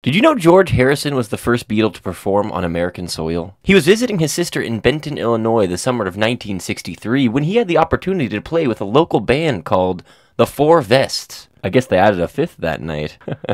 Did you know George Harrison was the first Beatle to perform on American soil? He was visiting his sister in Benton, Illinois the summer of 1963 when he had the opportunity to play with a local band called the Four Vests. I guess they added a fifth that night.